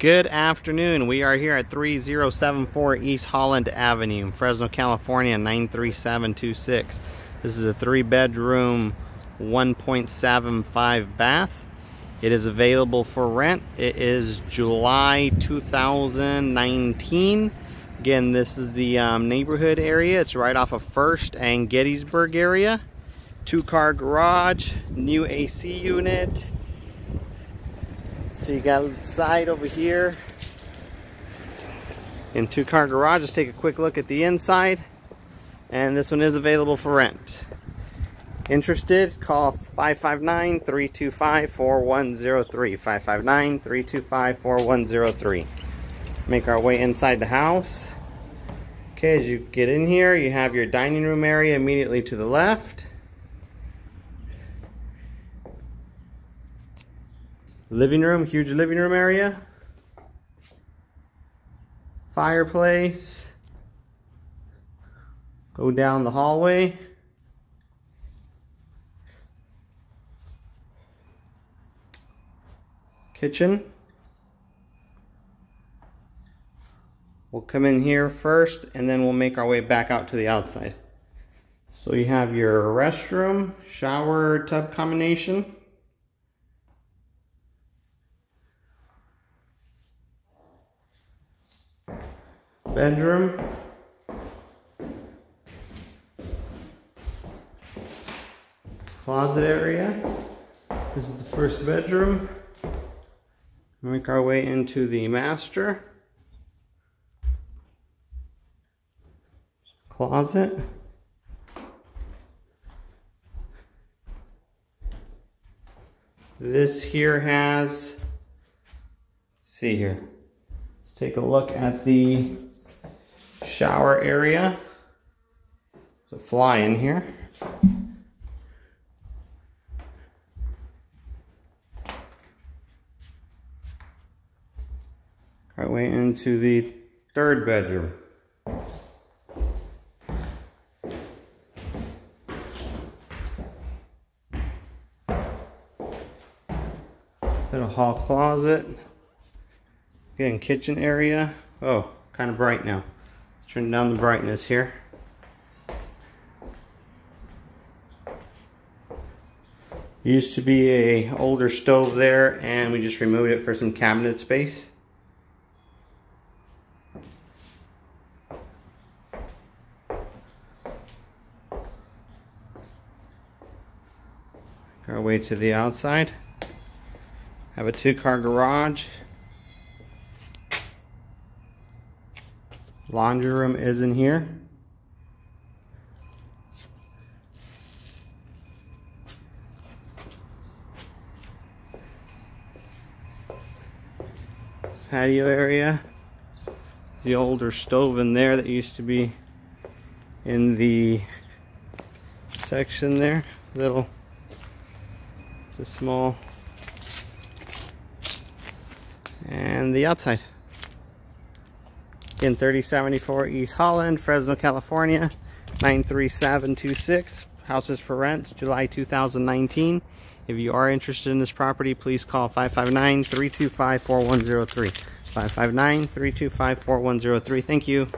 Good afternoon. We are here at 3074 East Holland Avenue, Fresno, California 93726. This is a three bedroom, 1.75 bath. It is available for rent. It is July 2019. Again, this is the um, neighborhood area. It's right off of First and Gettysburg area. Two car garage, new AC unit. So you got a side over here. In two car garage, let's take a quick look at the inside. And this one is available for rent. Interested? Call 559-325-4103. 559-325-4103. Make our way inside the house. Okay, as you get in here, you have your dining room area immediately to the left. Living room, huge living room area. Fireplace. Go down the hallway. Kitchen. We'll come in here first and then we'll make our way back out to the outside. So you have your restroom, shower, tub combination. Bedroom. Closet area. This is the first bedroom. Make our way into the master. Closet. This here has, see here, let's take a look at the shower area. There's a fly in here. Our way into the third bedroom. Little hall closet. Again, kitchen area. Oh, kind of bright now. Turn down the brightness here. Used to be a older stove there and we just removed it for some cabinet space. Our way to the outside. Have a two car garage. Laundry room is in here. Patio area. The older stove in there that used to be in the section there. Little, just small and the outside. In 3074 East Holland, Fresno, California, 93726. Houses for rent, July 2019. If you are interested in this property, please call 559-325-4103. 559-325-4103. Thank you.